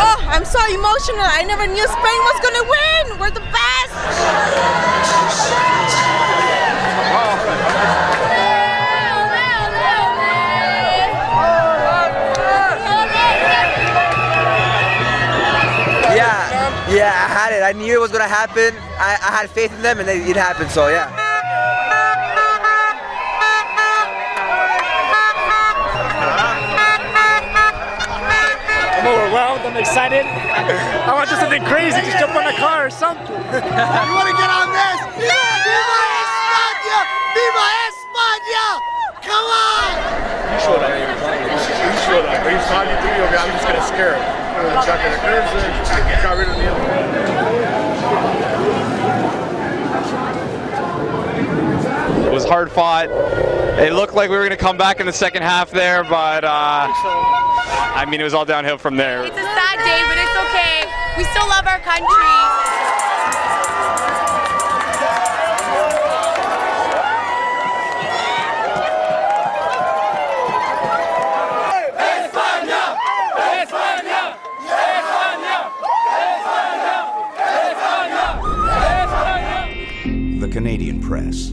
Oh, I'm so emotional. I never knew Spain was gonna win. We're the best. Yeah, yeah, I had it. I knew it was gonna happen. I, I had faith in them, and it happened. So yeah. I'm overwhelmed. I'm excited. I want to do something crazy. Just jump on a car or something. You want to get on this? Viva España! Viva España! Come on! You showed up. You showed up. But he's talking to me. Okay, I'm just gonna scare him. Chuck in the curves and got rid of the It was hard fought. It looked like we were going to come back in the second half there, but uh, I mean, it was all downhill from there. It's a sad day, but it's okay. We still love our country. The Canadian Press.